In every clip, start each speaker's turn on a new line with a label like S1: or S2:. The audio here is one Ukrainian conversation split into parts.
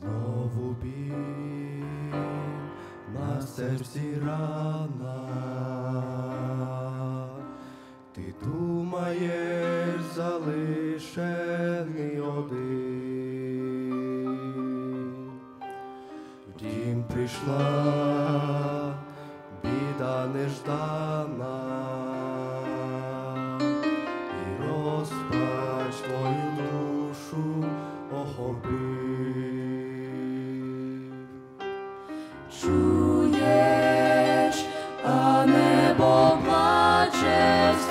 S1: Знову біль на серці рана, ти думаєш, залишений один. Втім, прийшла біда неждана,
S2: Чуєш, а небо плаче з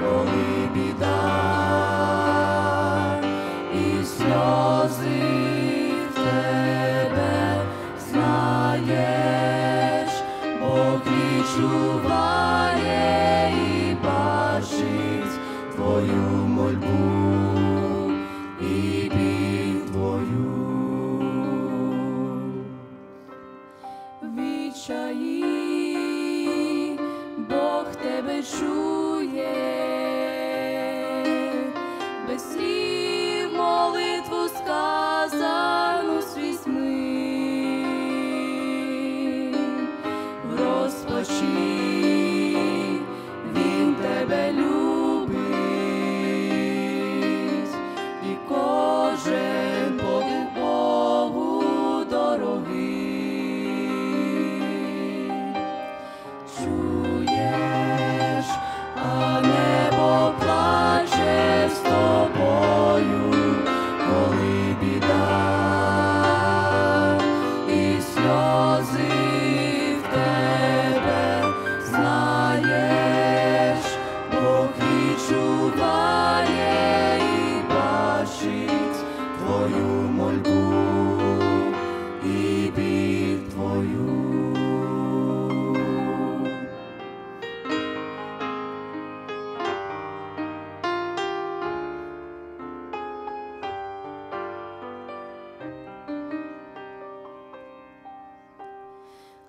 S2: коли біда і сльози тебе знаєш, Бог відчуває і бачить твою мольбу Відчаї, Бог тебе чує,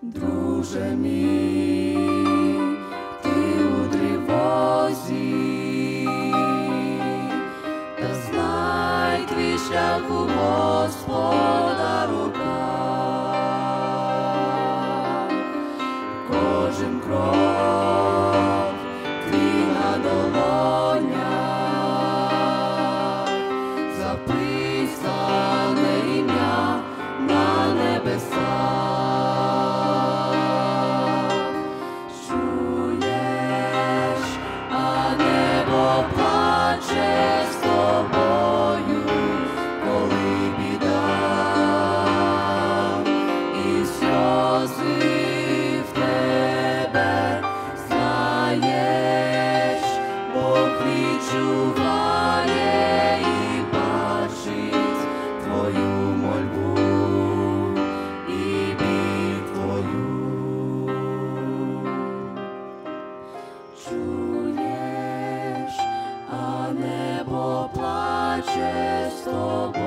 S2: Друже мій, So.